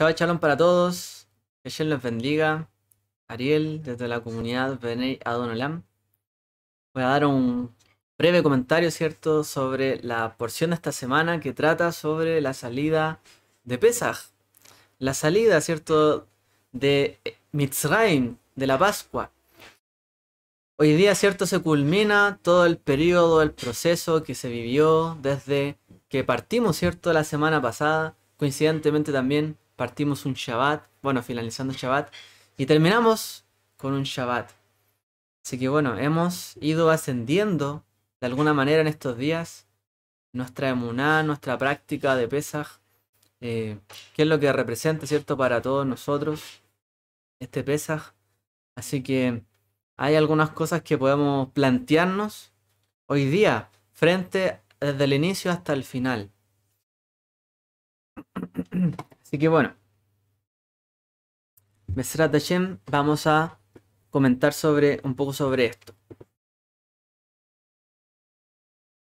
Chao, chalón para todos. Que Dios los bendiga. Ariel, desde la comunidad Benei Adonolam. Voy a dar un breve comentario, ¿cierto?, sobre la porción de esta semana que trata sobre la salida de Pesach. La salida, ¿cierto?, de Mitzrayim, de la Pascua. Hoy día, ¿cierto?, se culmina todo el periodo, el proceso que se vivió desde que partimos, ¿cierto?, la semana pasada. Coincidentemente también partimos un Shabbat, bueno, finalizando el Shabbat, y terminamos con un Shabbat. Así que bueno, hemos ido ascendiendo de alguna manera en estos días nuestra emuná, nuestra práctica de Pesaj, eh, qué es lo que representa, ¿cierto?, para todos nosotros este Pesaj. Así que hay algunas cosas que podemos plantearnos hoy día, frente desde el inicio hasta el final. Así que bueno, Mesrat Hashem, vamos a comentar sobre un poco sobre esto.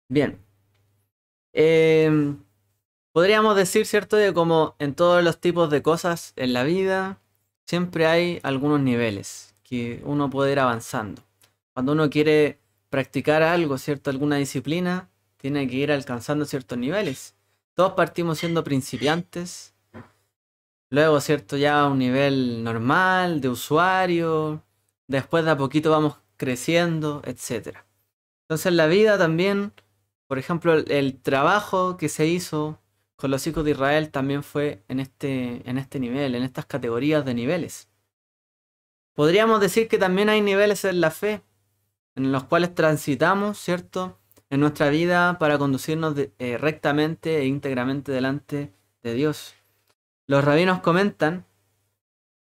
Bien. Em, podríamos decir, ¿cierto?, de como en todos los tipos de cosas en la vida, siempre hay algunos niveles que uno puede ir avanzando. Cuando uno quiere practicar algo, ¿cierto?, alguna disciplina, tiene que ir alcanzando ciertos niveles. Todos partimos siendo principiantes. Luego, ¿cierto? Ya a un nivel normal, de usuario. Después de a poquito vamos creciendo, etc. Entonces la vida también, por ejemplo, el, trabajo que se hizo con los hijos de Israel también fue en este, en este nivel, en estas categorías de niveles. Podríamos decir que también hay niveles en la fe, en los cuales transitamos, ¿cierto? en nuestra vida para conducirnos eh, rectamente e íntegramente delante de Dios. Los rabinos comentan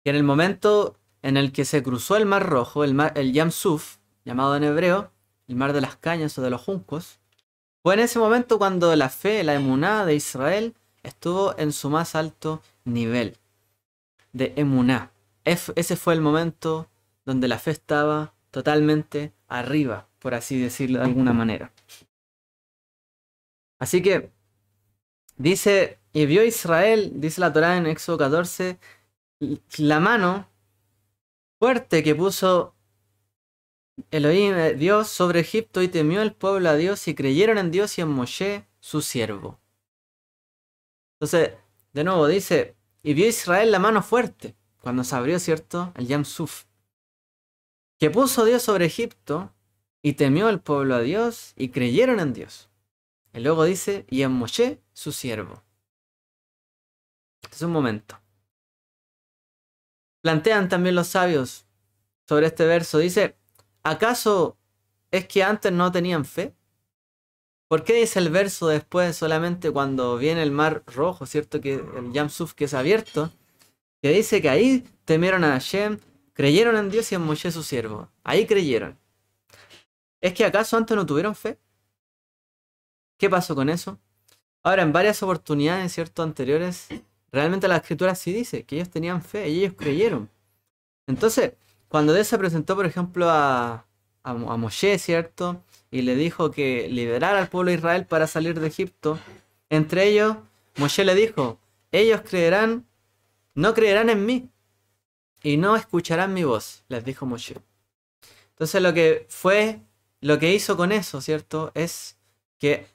que en el momento en el que se cruzó el Mar Rojo, el, mar, el Yam Suf, llamado en hebreo, el mar de las cañas o de los juncos, fue en ese momento cuando la fe, la emuná de Israel estuvo en su más alto nivel de emuná. Ese fue el momento donde la fe estaba totalmente arriba, por así decirlo de alguna manera. Así que dice, y vio Israel, dice la Torá en Éxodo 14, la mano fuerte que puso Elohim, eh, Dios, sobre Egipto y temió el pueblo a Dios y creyeron en Dios y en Moshe, su siervo. Entonces, de nuevo dice, y vio Israel la mano fuerte, cuando se abrió, ¿cierto? El Yam Suf, que puso Dios sobre Egipto y temió el pueblo a Dios y creyeron en Dios. Y luego dice, y en Moshe, su siervo. Este es un momento. Plantean también los sabios sobre este verso. Dice, ¿acaso es que antes no tenían fe? ¿Por qué dice el verso después solamente cuando viene el mar rojo, cierto? Que el Yamsuf que es abierto, que dice que ahí temieron a Hashem, creyeron en Dios y en Moshe su siervo. Ahí creyeron. ¿Es que acaso antes no tuvieron fe? ¿Qué pasó con eso? Ahora, en varias oportunidades, ¿cierto? Anteriores, realmente la escritura sí dice que ellos tenían fe y ellos creyeron. Entonces, cuando Dios se presentó, por ejemplo, a, a, Moshe, ¿cierto? Y le dijo que liberara al pueblo de Israel para salir de Egipto, entre ellos, Moshe le dijo, ellos creerán, no creerán en mí y no escucharán mi voz, les dijo Moshe. Entonces lo que fue, lo que hizo con eso, ¿cierto? Es que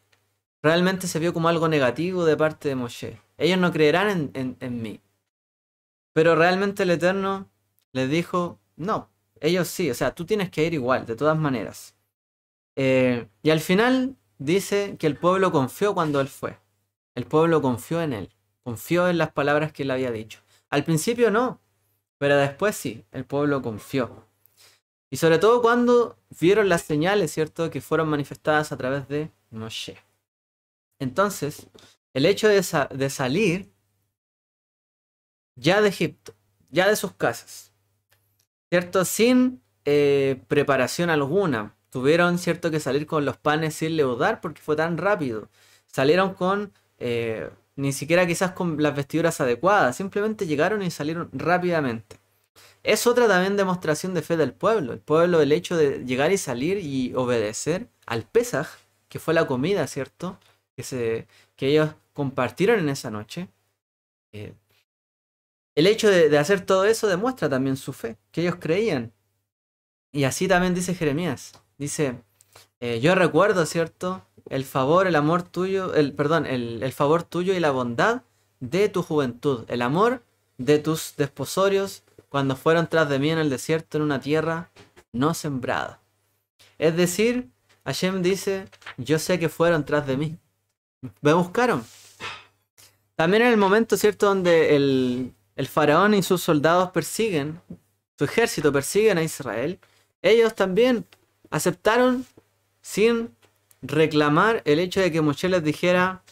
realmente se vio como algo negativo de parte de Moshe. Ellos no creerán en, mí. Pero realmente el Eterno les dijo, no, ellos sí, o sea, tú tienes que ir igual, de todas maneras. Eh, y al final dice que el pueblo confió cuando él fue. El pueblo confió en él, confió en las palabras que él había dicho. Al principio no, pero después sí, el pueblo confió. Y sobre todo cuando vieron las señales, ¿cierto?, que fueron manifestadas a través de Moshe. Entonces, el hecho de, salir ya de Egipto, ya de sus casas, ¿cierto? Sin eh, preparación alguna. Tuvieron, ¿cierto?, que salir con los panes sin leudar porque fue tan rápido. Salieron con, eh, ni siquiera quizás con las vestiduras adecuadas, simplemente llegaron y salieron rápidamente. Es otra también demostración de fe del pueblo. El pueblo, el hecho de llegar y salir y obedecer al Pesaj, que fue la comida, ¿cierto? que, se, que ellos compartieron en esa noche, eh, el hecho de, hacer todo eso demuestra también su fe, que ellos creían. Y así también dice Jeremías. Dice, eh, yo recuerdo, ¿cierto? El favor, el amor tuyo, el, perdón, el, el favor tuyo y la bondad de tu juventud, el amor de tus desposorios cuando fueron tras de mí en el desierto en una tierra no sembrada. Es decir, Hashem dice, yo sé que fueron tras de mí. Me buscaron. También en el momento, ¿cierto?, donde el, el faraón y sus soldados persiguen, su ejército persiguen a Israel, ellos también aceptaron sin reclamar el hecho de que Moshe les dijera,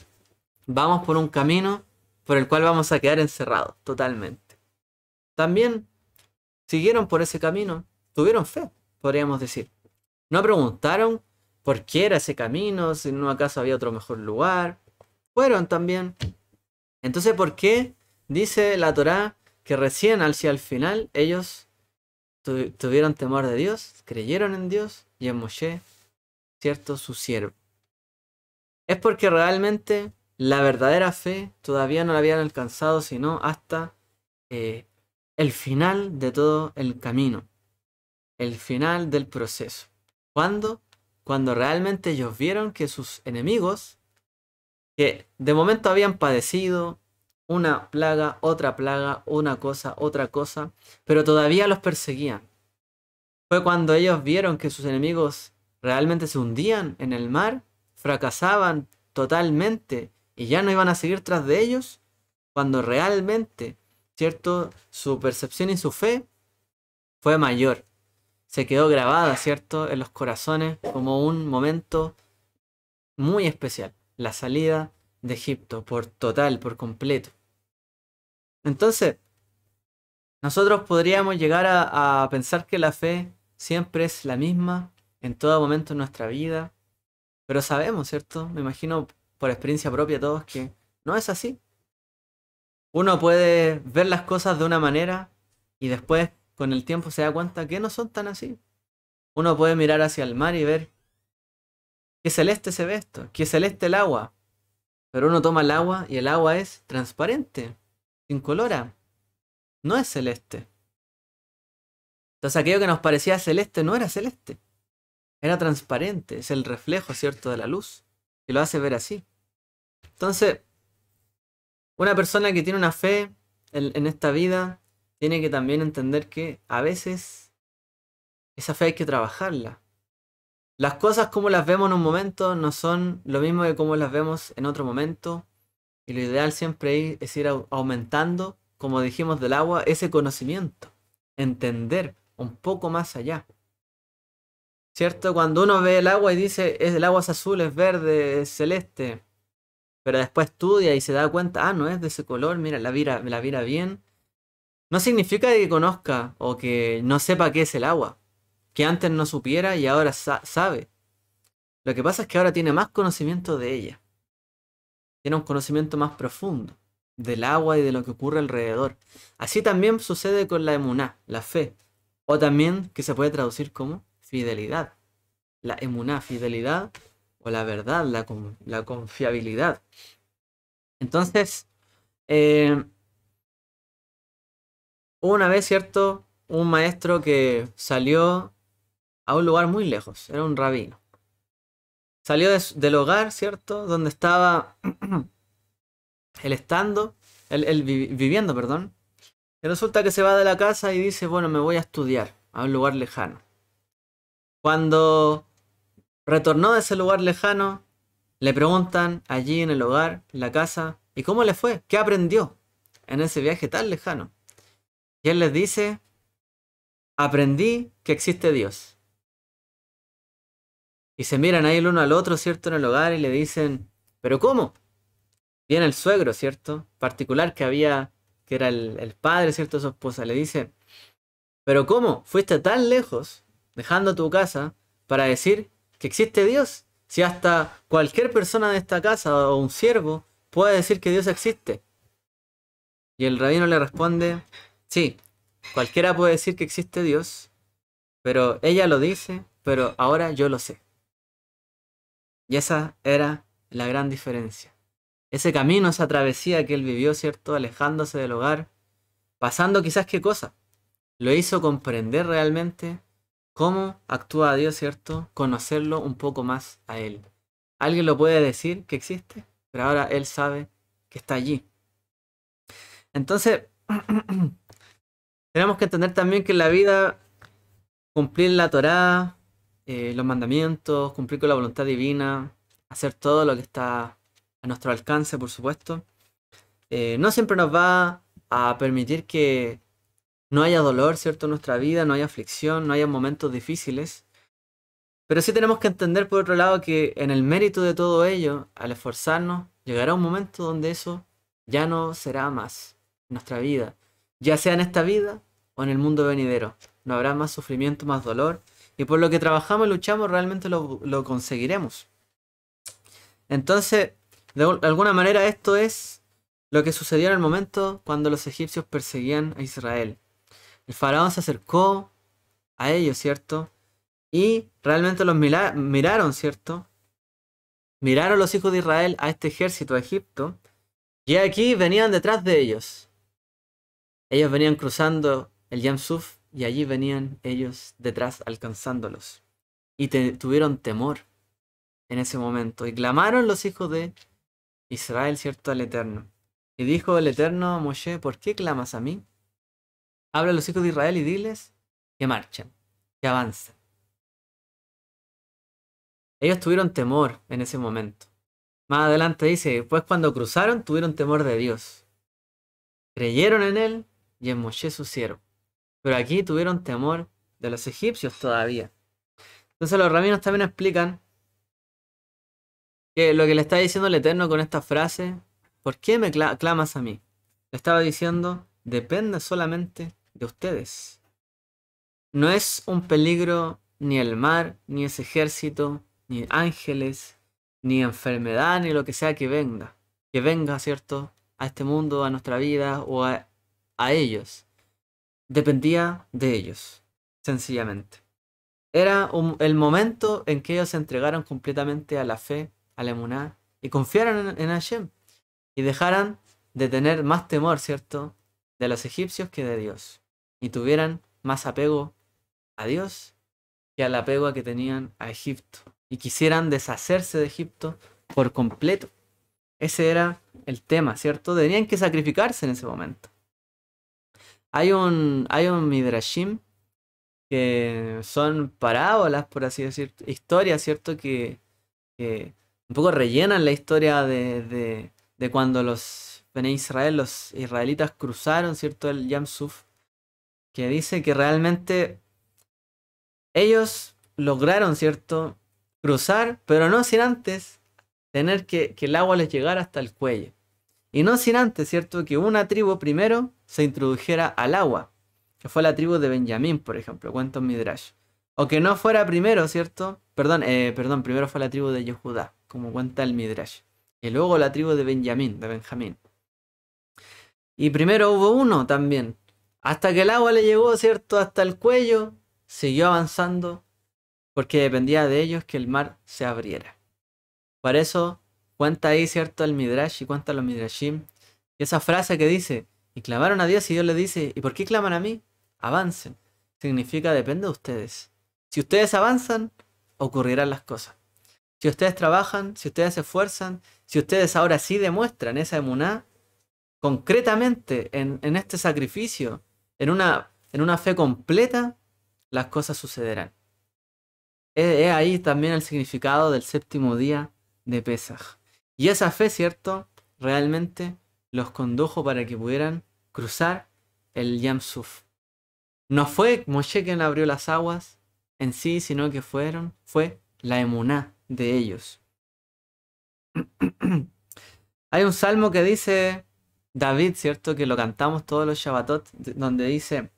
vamos por un camino por el cual vamos a quedar encerrados totalmente. También siguieron por ese camino, tuvieron fe, podríamos decir. No preguntaron por qué era ese camino, si no acaso había otro mejor lugar. Fueron también. Entonces, ¿por qué Dice la Torá que recién hacia el final ellos tuvieron temor de Dios, creyeron en Dios y en Moshe, cierto, su siervo. Es porque realmente la verdadera fe todavía no la habían alcanzado, sino hasta eh, el final de todo el camino, el final del proceso. ¿Cuándo? Cuando realmente ellos vieron que sus enemigos, que de momento habían padecido, una plaga, otra plaga, una cosa, otra cosa, pero todavía los perseguían. Fue cuando ellos vieron que sus enemigos realmente se hundían en el mar, fracasaban totalmente y ya no iban a seguir tras de ellos, cuando realmente, ¿cierto? Su percepción y su fe fue mayor. Se quedó grabada, ¿cierto? En los corazones como un momento muy especial. La salida de Egipto por total, por completo. Entonces, nosotros podríamos llegar a, pensar que la fe siempre es la misma en todo momento de nuestra vida, pero sabemos, ¿cierto? Me imagino por experiencia propia todos que no es así. Uno puede ver las cosas de una manera y después con el tiempo se da cuenta que no son tan así. Uno puede mirar hacia el mar y ver que celeste se ve esto, que celeste el agua. Pero uno toma el agua y el agua es transparente incolora. No es celeste. Entonces aquello que nos parecía celeste no era celeste. Era transparente. Es el reflejo, ¿cierto?, de la luz. Que lo hace ver así. Entonces, una persona que tiene una fe en, esta vida tiene que también entender que a veces esa fe hay que trabajarla. Las cosas como las vemos en un momento no son lo mismo que como las vemos en otro momento y lo ideal siempre es ir aumentando, como dijimos del agua, ese conocimiento, entender un poco más allá. ¿Cierto? Cuando uno ve el agua y dice, el agua es azul, es verde, es celeste, pero después estudia y se da cuenta, ah, no es de ese color, mira, la vira, la vira bien. No significa que conozca o que no sepa qué es el agua, que antes no supiera y ahora sabe. Lo que pasa es que ahora tiene más conocimiento de ella tiene un conocimiento más profundo del agua y de lo que ocurre alrededor. Así también sucede con la emuná, la fe, o también que se puede traducir como fidelidad. La emuná, fidelidad o la verdad, la, confiabilidad. Entonces, eh, una vez, ¿cierto? Un maestro que salió a un lugar muy lejos, era un rabino. Salió del hogar, ¿cierto? Donde estaba él estando, él, viviendo, perdón. Y resulta que se va de la casa y dice, bueno, me voy a estudiar a un lugar lejano. Cuando retornó de ese lugar lejano, le preguntan allí en el hogar, en la casa, ¿y cómo le fue? ¿Qué aprendió en ese viaje tan lejano? Y él les dice, aprendí que existe Dios. Y se miran ahí el uno al otro, ¿cierto? En el hogar y le dicen, ¿pero cómo? Viene el suegro, ¿cierto? Particular que había, que era el, padre, ¿cierto? Su esposa. Le dice, ¿pero cómo? Fuiste tan lejos, dejando tu casa, para decir que existe Dios. Si hasta cualquier persona de esta casa o un siervo puede decir que Dios existe. Y el rabino le responde, sí, cualquiera puede decir que existe Dios, pero ella lo dice, pero ahora yo lo sé. Y esa era la gran diferencia. Ese camino, esa travesía que él vivió, ¿cierto? Alejándose del hogar, pasando quizás qué cosa. Lo hizo comprender realmente cómo actúa Dios, ¿cierto? Conocerlo un poco más a Él. Alguien lo puede decir que existe, pero ahora Él sabe que está allí. Entonces, tenemos que entender también que en la vida cumplir la Torá, eh, los mandamientos, cumplir con la voluntad divina, hacer todo lo que está a nuestro alcance, por supuesto, eh, no siempre nos va a permitir que no haya dolor, ¿cierto? En nuestra vida, no haya aflicción, no haya momentos difíciles. Pero sí tenemos que entender, por otro lado, que en el mérito de todo ello, al esforzarnos, llegará un momento donde eso ya no será más en nuestra vida, ya sea en esta vida o en el mundo venidero. No habrá más sufrimiento, más dolor, y por lo que trabajamos y luchamos realmente lo, lo conseguiremos. Entonces, de alguna manera esto es lo que sucedió en el momento cuando los egipcios perseguían a Israel. El faraón se acercó a ellos, ¿cierto? Y realmente los miraron, ¿cierto? Miraron los hijos de Israel a este ejército a Egipto. Y aquí venían detrás de ellos. Ellos venían cruzando el Yamsuf y allí venían ellos detrás alcanzándolos. Y tuvieron temor en ese momento. Y clamaron los hijos de Israel, ¿cierto? Al Eterno. Y dijo el Eterno a Moshe, ¿por qué clamas a mí? Habla a los hijos de Israel y diles que marchen, que avancen. Ellos tuvieron temor en ese momento. Más adelante dice, pues cuando cruzaron tuvieron temor de Dios. Creyeron en él y en Moshe su. Pero aquí tuvieron temor de los egipcios todavía. Entonces los rabinos también explican que lo que le está diciendo el Eterno con esta frase, ¿por qué me clamas a mí? Le estaba diciendo, depende solamente de ustedes. No es un peligro ni el mar, ni ese ejército, ni ángeles, ni enfermedad, ni lo que sea que venga. Que venga, ¿cierto? A este mundo, a nuestra vida o a, ellos. Dependía de ellos, sencillamente. Era el momento en que ellos se entregaron completamente a la fe, a la emuná, y confiaran en, Hashem. Y dejaran de tener más temor, ¿cierto? De los egipcios que de Dios y tuvieran más apego a Dios que al apego que tenían a Egipto y quisieran deshacerse de Egipto por completo. Ese era el tema, ¿cierto? Tenían que sacrificarse en ese momento. Hay un, hay un midrashim que son parábolas, por así decir, historias, ¿cierto? Que, un poco rellenan la historia de, de, cuando los Bene Israel, los israelitas cruzaron, ¿cierto? El Yam Suf que dice que realmente ellos lograron, ¿cierto? Cruzar, pero no sin antes tener que, que el agua les llegara hasta el cuello. Y no sin antes, ¿cierto? Que una tribu primero se introdujera al agua, que fue la tribu de Benjamín, por ejemplo, cuento en Midrash. O que no fuera primero, ¿cierto? Perdón, eh, perdón, primero fue la tribu de Yehudá, como cuenta el Midrash. Y luego la tribu de Benjamín, de Benjamín. Y primero hubo uno también, hasta que el agua le llegó, ¿cierto? Hasta el cuello, siguió avanzando, porque dependía de ellos que el mar se abriera. Por eso cuenta ahí, ¿cierto? El Midrash y cuenta los Midrashim. Y esa frase que dice, y clamaron a Dios y Dios le dice, ¿y por qué claman a mí? Avancen. Significa depende de ustedes. Si ustedes avanzan, ocurrirán las cosas. Si ustedes trabajan, si ustedes se esfuerzan, si ustedes ahora sí demuestran esa emuná, concretamente en, en este sacrificio, en una, en una fe completa, las cosas sucederán. Es, ahí también el significado del séptimo día de Pesaj. Y esa fe, ¿cierto? Realmente los condujo para que pudieran cruzar el Yam Suf. No fue Moshe quien abrió las aguas en sí, sino que fueron, fue la emuná de ellos. Hay un salmo que dice, David, ¿cierto? Que lo cantamos todos los Shabbatot, donde dice,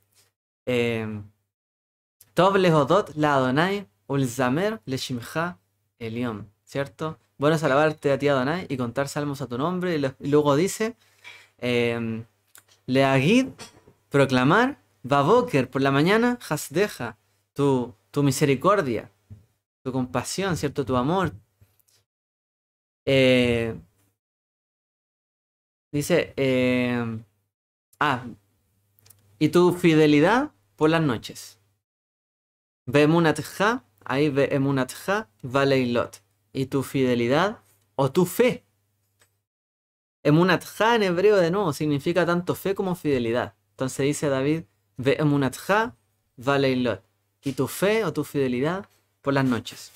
eh, Tov lehodot la Adonai, ulzamer le shimcha elion, ¿cierto? Bueno es alabarte a ti Adonai y contar salmos a tu nombre. Y, luego dice, eh, leagid, proclamar, baboker, por la mañana, hasdeja, tu, tu misericordia, tu compasión, ¿cierto? Tu amor. Eh, Dice, eh, ah, y tu fidelidad por las noches. Bemunatja, ahí bemunatja, valeilot. Y tu fidelidad o tu fe. Emunatja en hebreo de nuevo significa tanto fe como fidelidad. Entonces dice David, ve'emunatja valeilot. Y tu fe o tu fidelidad por las noches.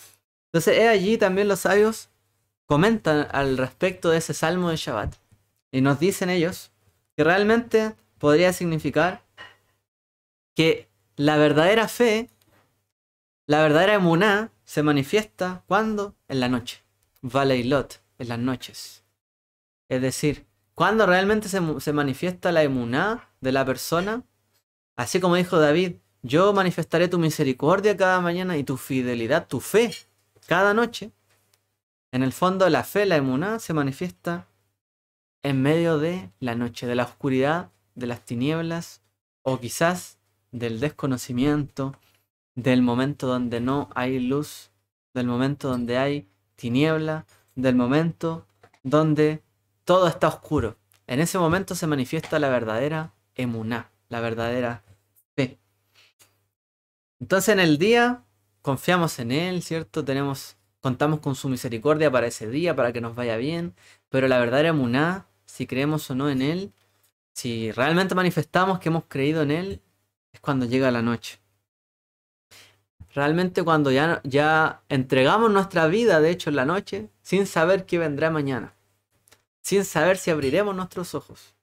Entonces es allí también los sabios comentan al respecto de ese salmo de Shabbat. Y nos dicen ellos que realmente podría significar que la verdadera fe, la verdadera emuná, se manifiesta cuando? En la noche. Valeilot, en las noches. Es decir, cuando realmente se, se manifiesta la emuná de la persona, así como dijo David, yo manifestaré tu misericordia cada mañana y tu fidelidad, tu fe, cada noche. En el fondo, la fe, la emuná, se manifiesta en medio de la noche, de la oscuridad, de las tinieblas, o quizás del desconocimiento, del momento donde no hay luz, del momento donde hay tiniebla, del momento donde todo está oscuro. En ese momento se manifiesta la verdadera emuná, la verdadera fe. Entonces en el día confiamos en Él, ¿cierto? Tenemos, contamos con su misericordia para ese día, para que nos vaya bien, pero la verdadera emuná, si creemos o no en Él, si realmente manifestamos que hemos creído en Él, es cuando llega la noche. Realmente cuando ya, entregamos nuestra vida, de hecho, en la noche, sin saber qué vendrá mañana, sin saber si abriremos nuestros ojos,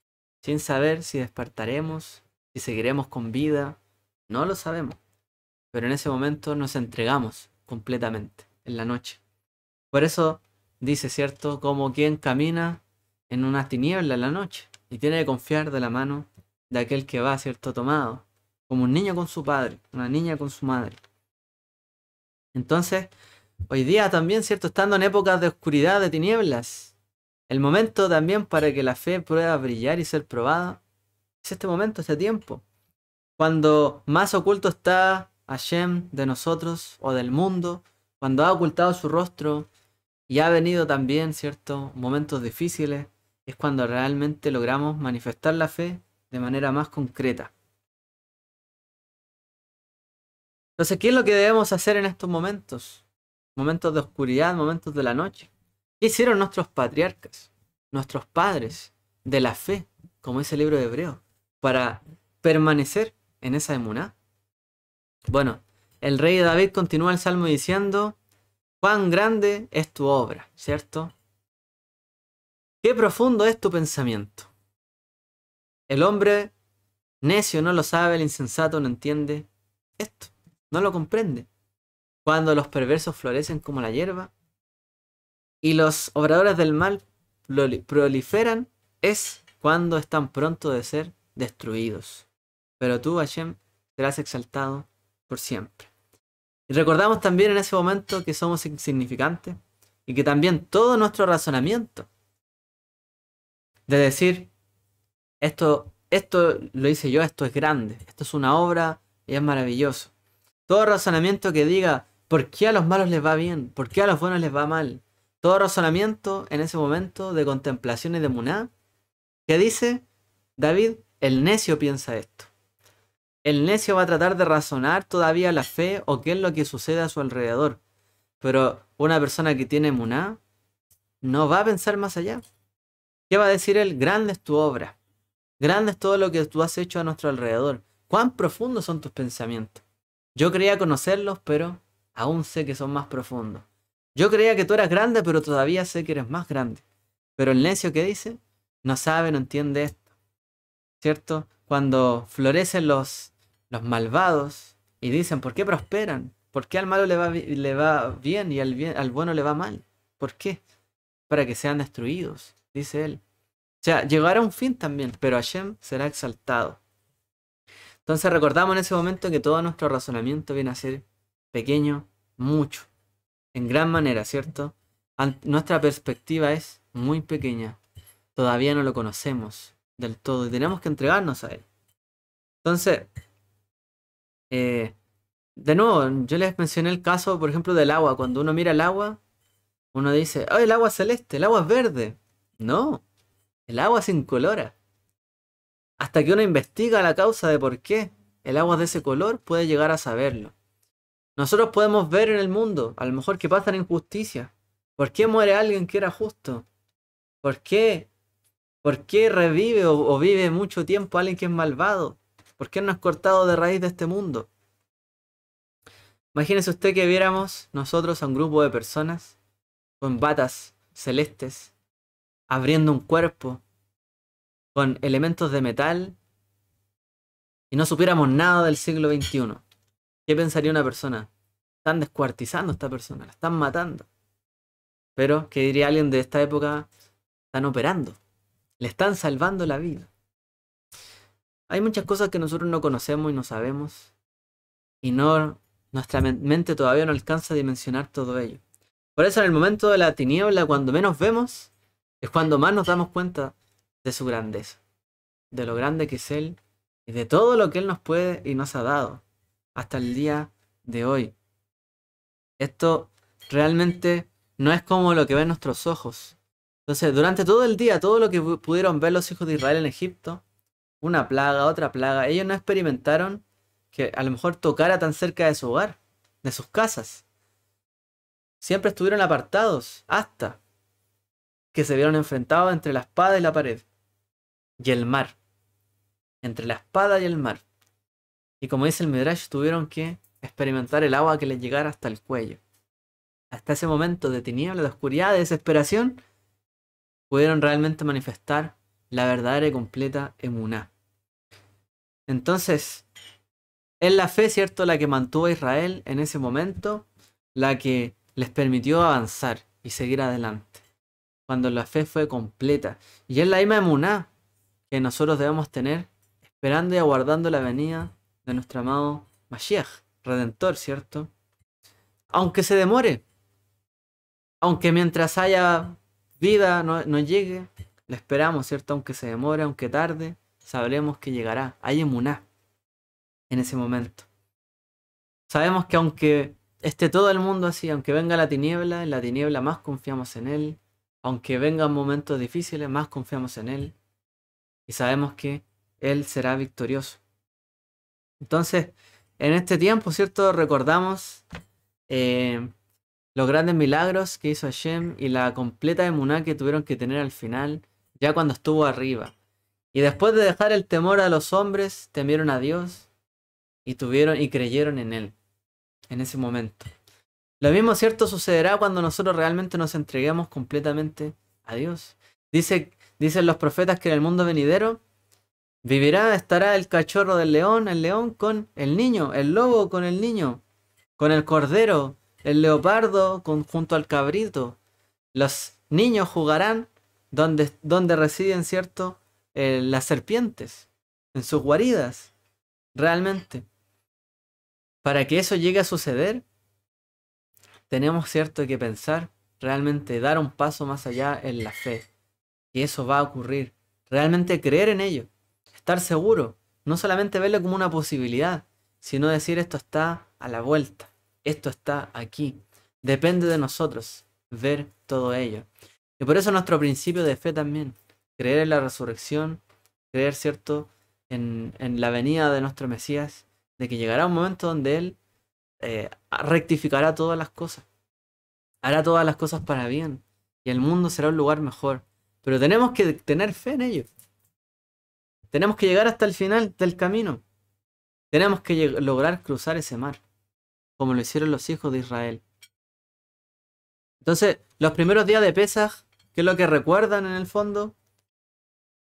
sin saber si despertaremos, si seguiremos con vida, no lo sabemos. Pero en ese momento nos entregamos completamente, en la noche. Por eso dice, ¿cierto? Como quien camina en una tiniebla en la noche y tiene que confiar de la mano de aquel que va, ¿cierto? Tomado, como un niño con su padre, una niña con su madre. Entonces, hoy día también, ¿cierto? Estando en épocas de oscuridad, de tinieblas, el momento también para que la fe pueda brillar y ser probada es este momento, este tiempo. Cuando más oculto está Hashem de nosotros o del mundo, cuando ha ocultado su rostro y ha venido también, ¿cierto? Momentos difíciles, es cuando realmente logramos manifestar la fe de manera más concreta. Entonces, ¿qué es lo que debemos hacer en estos momentos? Momentos de oscuridad, momentos de la noche. ¿Qué hicieron nuestros patriarcas, nuestros padres de la fe, como ese libro de Hebreo, para permanecer en esa emuná? Bueno, el rey David continúa el salmo diciendo, cuán grande es tu obra, ¿cierto? Qué profundo es tu pensamiento. El hombre necio no lo sabe, el insensato no entiende esto, no lo comprende. Cuando los perversos florecen como la hierba y los obradores del mal proliferan, es cuando están pronto de ser destruidos. Pero tú, Hashem, serás exaltado por siempre. Y recordamos también en ese momento que somos insignificantes y que también todo nuestro razonamiento de decir, esto, esto lo hice yo, esto es grande, esto es una obra y es maravilloso. Todo razonamiento que diga, ¿por qué a los malos les va bien? ¿Por qué a los buenos les va mal? Todo razonamiento en ese momento de contemplación y de muná, que dice, David, el necio piensa esto. El necio va a tratar de razonar todavía la fe o qué es lo que sucede a su alrededor. Pero una persona que tiene muná no va a pensar más allá. ¿Qué va a decir él? Grande es tu obra. Grande es todo lo que tú has hecho a nuestro alrededor. ¿Cuán profundos son tus pensamientos? Yo creía conocerlos, pero aún sé que son más profundos. Yo creía que tú eras grande, pero todavía sé que eres más grande. Pero el necio que dice, no sabe, no entiende esto. ¿Cierto? Cuando florecen los, los malvados y dicen, ¿por qué prosperan? ¿Por qué al malo le va, le va bien y al, bien, al bueno le va mal? ¿Por qué? Para que sean destruidos dice él. O sea, llegará un fin también, pero Hashem será exaltado. Entonces recordamos en ese momento que todo nuestro razonamiento viene a ser pequeño, mucho, en gran manera, ¿cierto? Nuestra perspectiva es muy pequeña. Todavía no lo conocemos del todo y tenemos que entregarnos a él. Entonces, eh, de nuevo, yo les mencioné el caso, por ejemplo, del agua. Cuando uno mira el agua, uno dice, oh, el agua es celeste, el agua es verde. No, el agua se incolora. Hasta que uno investiga la causa de por qué el agua de ese color, puede llegar a saberlo. Nosotros podemos ver en el mundo, a lo mejor que pasan injusticias. ¿Por qué muere alguien que era justo? ¿Por qué? ¿Por qué revive o, o vive mucho tiempo alguien que es malvado? ¿Por qué no es cortado de raíz de este mundo? Imagínese usted que viéramos nosotros a un grupo de personas con batas celestes, abriendo un cuerpo, con elementos de metal, y no supiéramos nada del siglo XXI. ¿Qué pensaría una persona? Están descuartizando a esta persona, la están matando. Pero, ¿qué diría alguien de esta época? Están operando, le están salvando la vida. Hay muchas cosas que nosotros no conocemos y no sabemos, y no nuestra mente todavía no alcanza a dimensionar todo ello. Por eso en el momento de la tiniebla, cuando menos vemos, es cuando más nos damos cuenta de su grandeza, de lo grande que es Él y de todo lo que Él nos puede y nos ha dado hasta el día de hoy. Esto realmente no es como lo que ven nuestros ojos. Entonces, durante todo el día, todo lo que pudieron ver los hijos de Israel en Egipto, una plaga, otra plaga, ellos no experimentaron que a lo mejor tocara tan cerca de su hogar, de sus casas. Siempre estuvieron apartados hasta que se vieron enfrentados entre la espada y la pared y el mar. Entre la espada y el mar. Y como dice el Midrash, tuvieron que experimentar el agua que les llegara hasta el cuello. Hasta ese momento de tiniebla, de oscuridad, de desesperación, pudieron realmente manifestar la verdadera y completa emuná. Entonces, es la fe, ¿cierto?, la que mantuvo a Israel en ese momento, la que les permitió avanzar y seguir adelante. Cuando la fe fue completa. Y es la misma emuná que nosotros debemos tener, esperando y aguardando la venida de nuestro amado Mashiach, Redentor, ¿cierto? Aunque se demore, aunque mientras haya vida no, llegue, la esperamos, ¿cierto? Aunque se demore, aunque tarde, sabremos que llegará. Hay emuná en ese momento. Sabemos que aunque esté todo el mundo así, aunque venga la tiniebla, en la tiniebla más confiamos en Él. Aunque vengan momentos difíciles, más confiamos en Él. Y sabemos que Él será victorioso. Entonces, en este tiempo, ¿cierto? Recordamos eh, los grandes milagros que hizo Hashem y la completa emuná que tuvieron que tener al final, ya cuando estuvo arriba. Y después de dejar el temor a los hombres, temieron a Dios y tuvieron y creyeron en Él en ese momento. Lo mismo cierto sucederá cuando nosotros realmente nos entreguemos completamente a Dios. Dice, dicen los profetas que en el mundo venidero vivirá, estará el cachorro del león, el león con el niño, el lobo con el niño, con el cordero, el leopardo junto al cabrito. Los niños jugarán donde, donde residen, ¿cierto? Eh, las serpientes, en sus guaridas, realmente. Para que eso llegue a suceder, tenemos cierto que pensar, realmente dar un paso más allá en la fe. Y eso va a ocurrir. Realmente creer en ello. Estar seguro. No solamente verlo como una posibilidad, sino decir esto está a la vuelta. Esto está aquí. Depende de nosotros ver todo ello. Y por eso nuestro principio de fe también. Creer en la resurrección. Creer, ¿cierto? En, en la venida de nuestro Mesías de que llegará un momento donde Él eh, rectificará todas las cosas, hará todas las cosas para bien y el mundo será un lugar mejor. Pero tenemos que tener fe en ello. Tenemos que llegar hasta el final del camino. Tenemos que lograr cruzar ese mar, como lo hicieron los hijos de Israel. Entonces, los primeros días de Pesaj, ¿qué es lo que recuerdan en el fondo?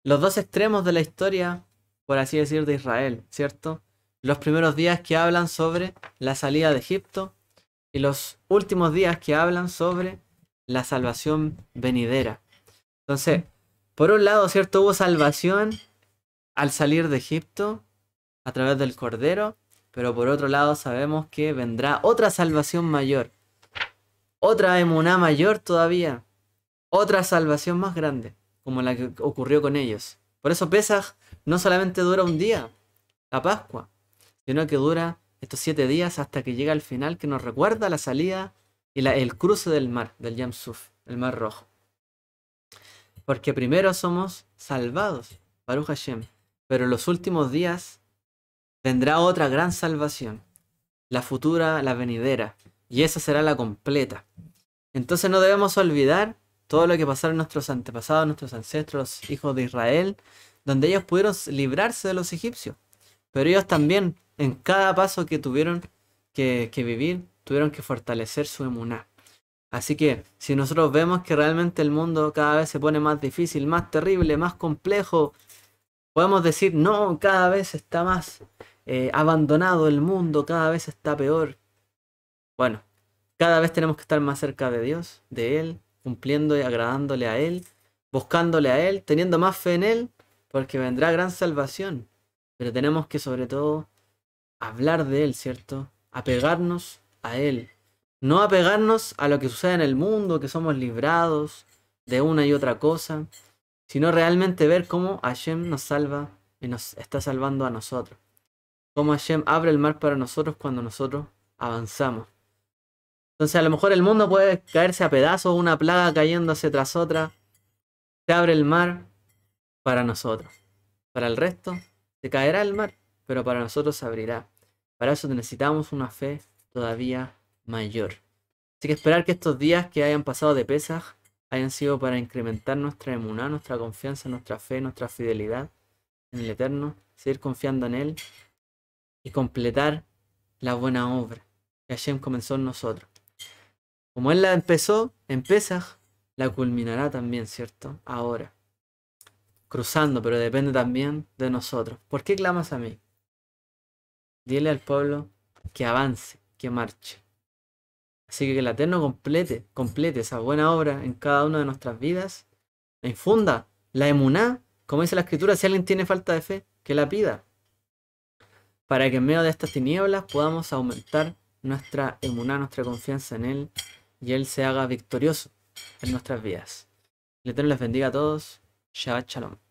Los dos extremos de la historia, por así decir, de Israel, ¿cierto? los primeros días que hablan sobre la salida de Egipto y los últimos días que hablan sobre la salvación venidera. Entonces, por un lado, ¿cierto? Hubo salvación al salir de Egipto a través del Cordero, pero por otro lado sabemos que vendrá otra salvación mayor, otra emuná mayor todavía, otra salvación más grande, como la que ocurrió con ellos. Por eso Pesaj no solamente dura un día, la Pascua, sino que dura estos siete días hasta que llega al final que nos recuerda la salida y el cruce del mar, del Yam Suf, el mar rojo. Porque primero somos salvados, Baruch Hashem, pero en los últimos días vendrá otra gran salvación, la futura, la venidera, y esa será la completa. Entonces no debemos olvidar todo lo que pasaron nuestros antepasados, nuestros ancestros, hijos de Israel, donde ellos pudieron librarse de los egipcios. Pero ellos también, en cada paso que tuvieron que, vivir, tuvieron que fortalecer su emuná. Así que si nosotros vemos que realmente el mundo cada vez se pone más difícil, más terrible, más complejo, podemos decir, no, cada vez está más eh, abandonado el mundo, cada vez está peor. Bueno, cada vez tenemos que estar más cerca de Dios, de Él, cumpliendo y agradándole a Él, buscándole a Él, teniendo más fe en Él, porque vendrá gran salvación. Pero tenemos que sobre todo hablar de Él, ¿cierto? Apegarnos a Él. No apegarnos a lo que sucede en el mundo, que somos librados de una y otra cosa, sino realmente ver cómo Hashem nos salva y nos está salvando a nosotros. Cómo Hashem abre el mar para nosotros cuando nosotros avanzamos. Entonces a lo mejor el mundo puede caerse a pedazos, una plaga cayéndose tras otra. Se abre el mar para nosotros. Para el resto se caerá el mar, pero para nosotros se abrirá. Para eso necesitamos una fe todavía mayor. Así que esperar que estos días que hayan pasado de Pesaj hayan sido para incrementar nuestra emuná, nuestra confianza, nuestra fe, nuestra fidelidad en el Eterno, seguir confiando en Él y completar la buena obra que Hashem comenzó en nosotros. Como Él la empezó en Pesaj, la culminará también, ¿cierto? Ahora. Cruzando, pero depende también de nosotros. ¿Por qué clamas a mí? Dile al pueblo que avance, que marche. Así que el Eterno complete, complete esa buena obra en cada una de nuestras vidas. La infunda la emuná, como dice la escritura, si alguien tiene falta de fe, que la pida. Para que en medio de estas tinieblas podamos aumentar nuestra emuná, nuestra confianza en Él y Él se haga victorioso en nuestras vidas. El Eterno les bendiga a todos. Shabbat Shalom.